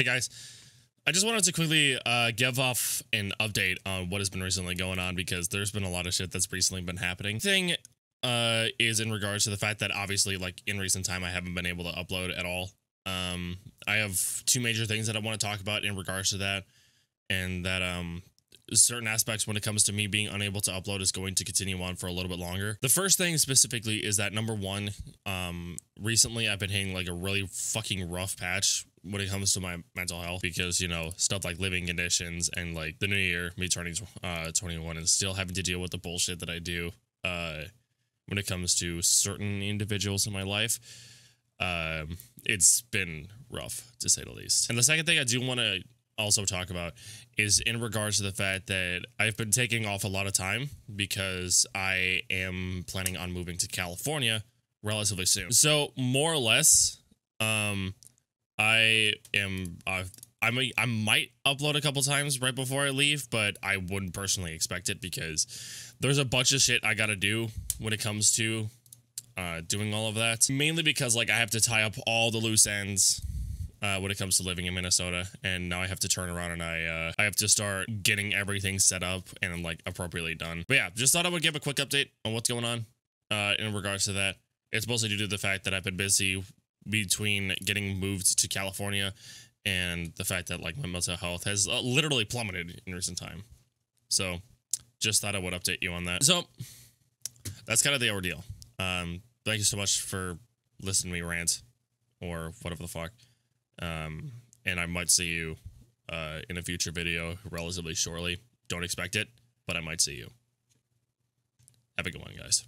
Hey guys, I just wanted to quickly uh, give off an update on what has been recently going on because there's been a lot of shit that's recently been happening. Thing uh, is in regards to the fact that obviously, like in recent time, I haven't been able to upload at all. Um, I have two major things that I want to talk about in regards to that, and that um, certain aspects when it comes to me being unable to upload is going to continue on for a little bit longer. The first thing specifically is that number one, um, recently I've been hitting like a really fucking rough patch when it comes to my mental health because you know stuff like living conditions and like the new year me turning uh 21 and still having to deal with the bullshit that i do uh when it comes to certain individuals in my life um it's been rough to say the least and the second thing i do want to also talk about is in regards to the fact that I've been taking off a lot of time because I am planning on moving to California relatively soon. So more or less, um, I am I I might upload a couple times right before I leave, but I wouldn't personally expect it because there's a bunch of shit I gotta do when it comes to uh, doing all of that. Mainly because like I have to tie up all the loose ends uh, when it comes to living in Minnesota, and now I have to turn around and I uh, I have to start getting everything set up and like appropriately done. But yeah, just thought I would give a quick update on what's going on uh, in regards to that. It's mostly due to the fact that I've been busy between getting moved to California and the fact that like my mental health has uh, literally plummeted in recent time. So just thought I would update you on that. So that's kind of the ordeal. Um, thank you so much for listening to me rant or whatever the fuck. Um, and I might see you uh, in a future video relatively shortly. Don't expect it, but I might see you. Have a good one, guys.